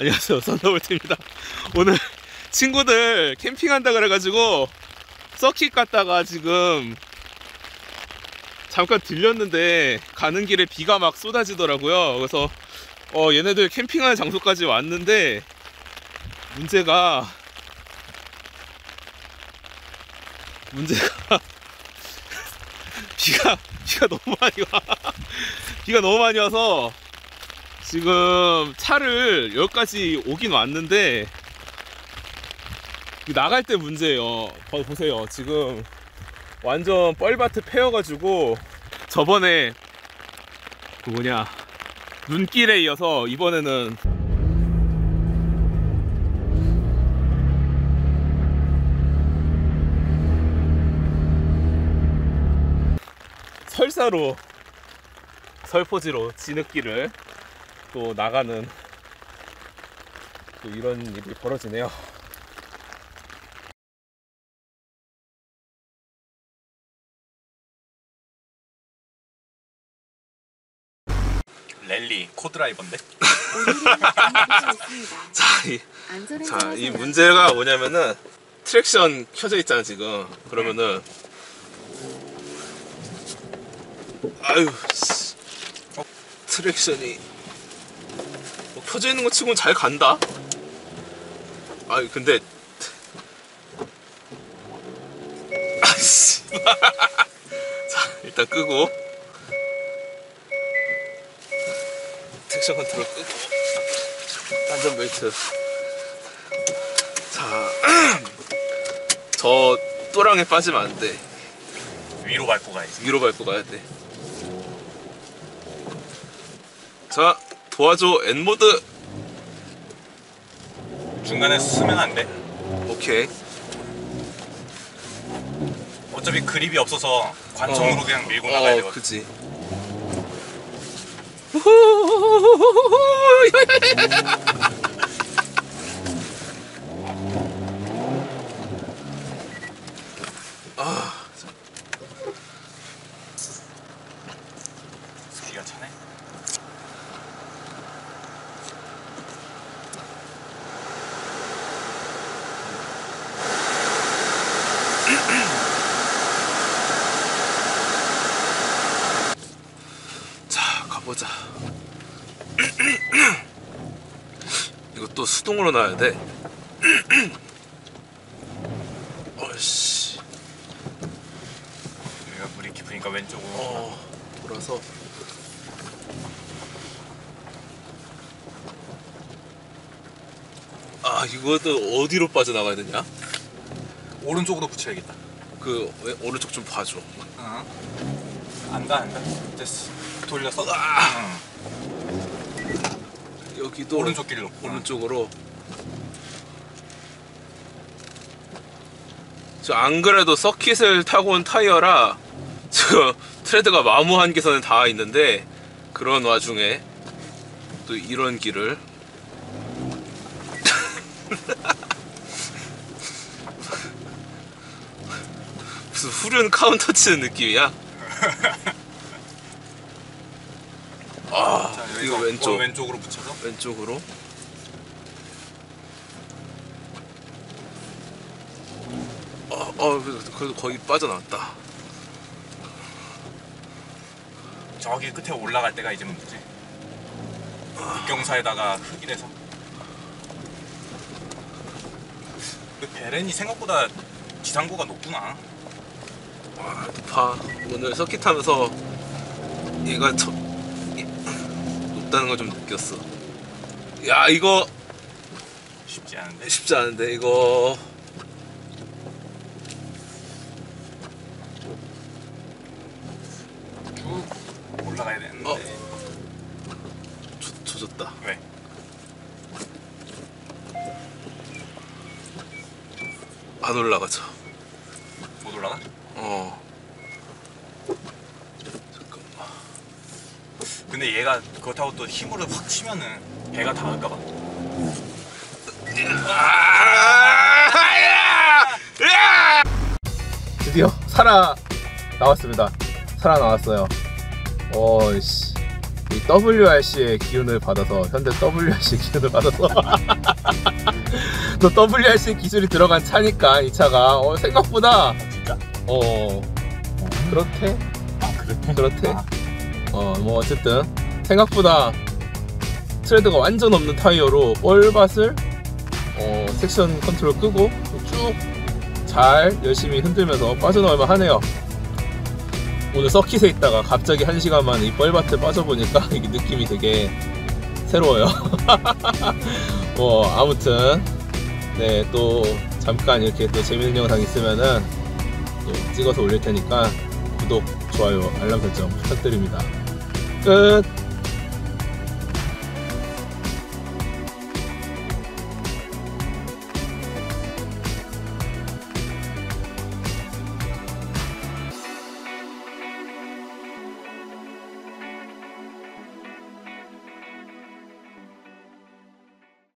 안녕하세요. 썬더볼트입니다. 오늘 친구들 캠핑한다 그래가지고 서킷 갔다가 지금 잠깐 들렸는데 가는 길에 비가 막 쏟아지더라고요. 그래서 어 얘네들 캠핑하는 장소까지 왔는데 문제가 문제가 비가 비가 너무 많이 와. 비가 너무 많이 와서 지금 차를 여기까지 오긴 왔는데 나갈 때 문제예요. 봐- 보세요. 지금 완전 뻘밭을 패여가지고 저번에 그 뭐냐 눈길에 이어서 이번에는 설사로 설포지로 진흙길을 또 나가는 또 이런 일이 벌어지네요. 랠리 co-driver인데? 자, 이, 자, 이 문제가 뭐냐면은 traction 켜져 있잖아 지금. 그러면은 아유, 씨. Traction이 뭐 켜져 있는 것 치고는 잘 간다. 아유, 근데 아씨. 자, 일단 끄고 traction control 끄고 안전벨트. 자, 저 또랑에 빠지면 안 돼. 위로 밟고 가야지 위로 밟고 가야 돼. 자, 도와줘 N모드. 중간에 쓰면 안돼 오케이. 어차피 그립이 없어서 관청으로 어. 그냥 밀고 나가야 어, 되거든 그지. 아, 기가 차네 자, 가 보자. 이거 또 수동으로 놔야 돼. 어이씨. 여기가 물이 깊으니까 왼쪽으로 어, 돌아서. 아, 이것도 어디로 빠져나가야 되냐? 오른쪽으로 붙여야겠다 그, 왜, 오른쪽 좀 봐줘. 응. 안가 안가 됐어 돌려서 아! 응. 여기도 오른쪽 길로 오른쪽으로. 저 안 그래도 서킷을 타고 온 타이어라 저 tread가 마모 한계선에 닿아 있는데 그런 와중에 또 이런 길을 무슨 후륜 카운터 치는 느낌이야? 아 자, 이거 여기서 왼쪽. 어, 왼쪽으로 붙여서? 왼쪽으로. 어, 어 그래도, 거의 빠져나왔다. 저기 끝에 올라갈 때가 이제 문제지. 국경사에다가 돼서. 그 베렌이 생각보다 지상고가 높구나. 와 높아 오늘 서킷 타면서 얘가 저, 이- 높다는 걸 좀 느꼈어. 야 이거 쉽지 않은데. 쉽지 않은데 이거. 쭉 올라가야 되는데. 어. 조, 조졌다. 왜? 안 올라가죠. 못 올라가? 어 잠깐만 근데 얘가 그렇다고 또 힘으로 확 치면은 배가 닿을까봐 드디어 살아 나왔습니다. 살아 나왔어요. 어이씨. 이 WRC의 기운을 받아서 현대 WRC 기운을 받아서 또 WRC 기술이 들어간 차니까 이 차가 어, 생각보다 진짜? 어 그렇대 아 그래? 그렇대 아, 어 뭐 어쨌든 생각보다 트레드가 완전 없는 타이어로 뻘밭을 어 traction control 끄고 쭉 잘 열심히 흔들면서 빠져나올만 하네요. 오늘 서킷에 있다가 갑자기 한 시간 만에 이 뻘밭에 빠져보니까 이게 느낌이 되게 새로워요. 뭐 아무튼 네 또 잠깐 이렇게 또 재밌는 영상 있으면은 또 찍어서 올릴 테니까 구독, 좋아요, 알람 설정 부탁드립니다. 끝!